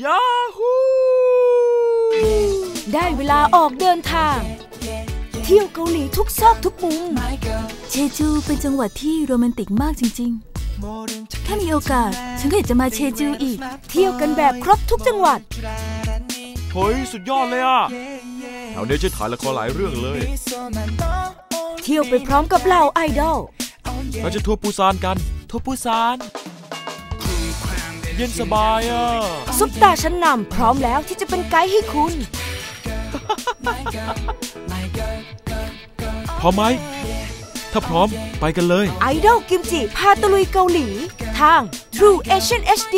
ยาฮูได้เวลาออกเดินทาง เที่ยวเกาหลีทุกซอกทุกมุม เชจูเป็นจังหวัดที่โรแมนติกมากจริง ๆ ถ้ามีโอกาส ฉันก็อยากจะมาเชจูอีก เที่ยวกันแบบครบทุกจังหวัดเฮ้ยสุดยอดเลยอะแถวนี้จะถ่ายละครหลายเรื่องเลย เที่ยวไปพร้อมกับเหล่าไอดอลเราจะทัวร์ปูซานกัน ทัวร์ปูซาน เย็นสบายอะซุปตาชั้นนำพร้อมแล้วที่จะเป็นไกด์ให้คุณ พร้อมไหม ถ้าพร้อมไปกันเลย ไอดอลกิมจิพาตะลุยเกาหลี ทาง True Asian HD